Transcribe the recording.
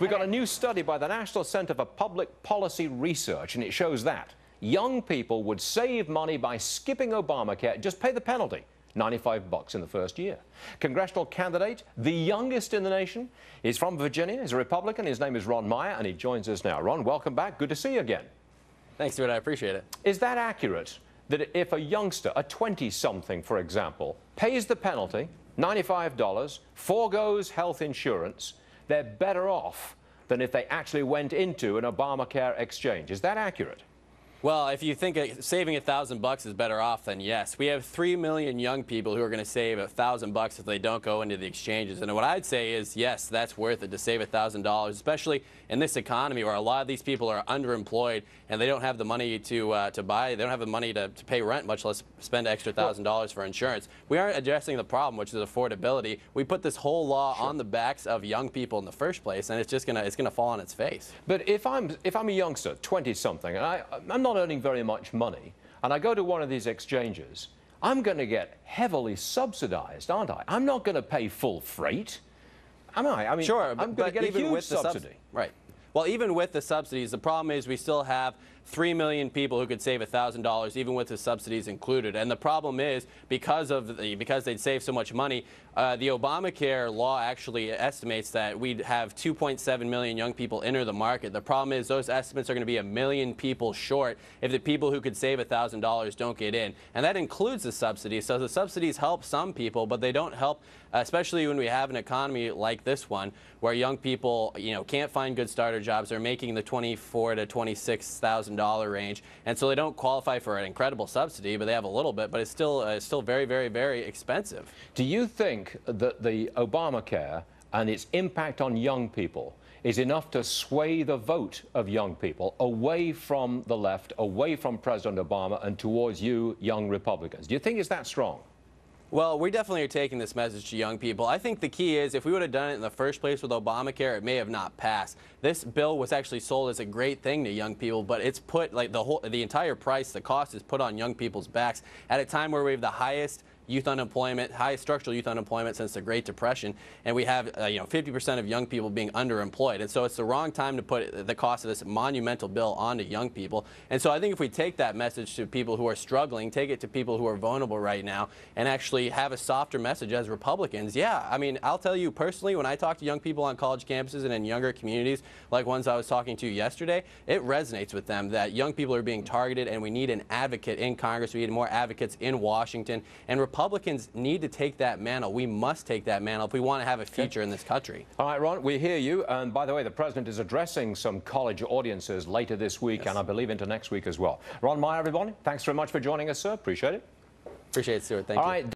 We've got a new study by the National Center for Public Policy Research, and it shows that young people would save money by skipping Obamacare, just pay the penalty. 95 bucks in the first year. Congressional candidate, the youngest in the nation, is from Virginia. He's a Republican. His name is Ron Meyer, and he joins us now. Ron, welcome back. Good to see you again. Thanks, Stuart. I appreciate it. Is that accurate? That if a youngster, a 20-something, for example, pays the penalty, $95, foregoes health insurance, they're better off than if they actually went into an Obamacare exchange. Is that accurate? Well, if you think saving a thousand bucks is better off, then yes. We have three million young people who are going to save a thousand bucks if they don't go into the exchanges. And what I'd say is, yes, that's worth it to save a thousand dollars, especially in this economy where a lot of these people are underemployed and they don't have the money to uh, to buy, they don't have the money to, to pay rent, much less spend extra thousand dollars for insurance. We aren't addressing the problem, which is affordability. We put this whole law sure. on the backs of young people in the first place, and it's just gonna it's gonna fall on its face. But if I'm if I'm a youngster, 20 something, and I I'm not not earning very much money, and I go to one of these exchanges, I'm going to get heavily subsidized, aren't I? I'm not going to pay full freight. Am I? I mean, sure, I'm going to get a huge subsidy. Right. Well, even with the subsidies, the problem is we still have 3 million people who could save $1,000 even with the subsidies included. And the problem is because of the, because they'd save so much money, uh, the Obamacare law actually estimates that we'd have 2.7 million young people enter the market. The problem is those estimates are going to be a million people short if the people who could save $1,000 don't get in. And that includes the subsidies. So the subsidies help some people, but they don't help, especially when we have an economy like this one where young people, you know, can't find good starter jobs. They're making the 24 to 26,000 $1,000 range. And so they don't qualify for an incredible subsidy, but they have a little bit, but it's still, uh, it's still very, very, very expensive. Do you think that the Obamacare and its impact on young people is enough to sway the vote of young people away from the left, away from President Obama, and towards you, young Republicans? Do you think it's that strong? Well, we definitely are taking this message to young people. I think the key is if we would have done it in the first place with Obamacare, it may have not passed. This bill was actually sold as a great thing to young people, but it's put like the whole the entire price, the cost is put on young people's backs at a time where we have the highest youth unemployment, highest structural youth unemployment since the Great Depression, and we have uh, you know 50% of young people being underemployed. And so it's the wrong time to put the cost of this monumental bill onto young people. And so I think if we take that message to people who are struggling, take it to people who are vulnerable right now, and actually have a softer message as Republicans, yeah, I mean, I'll tell you personally, when I talk to young people on college campuses and in younger communities, like ones I was talking to yesterday, it resonates with them that young people are being targeted and we need an advocate in Congress. We need more advocates in Washington. And Republicans Republicans need to take that mantle. We must take that mantle if we want to have a future in this country. All right, Ron, we hear you. And by the way, the president is addressing some college audiences later this week yes. and I believe into next week as well. Ron Meyer, everybody, thanks very much for joining us, sir. Appreciate it. Appreciate it, Stuart. Thank All you. Right.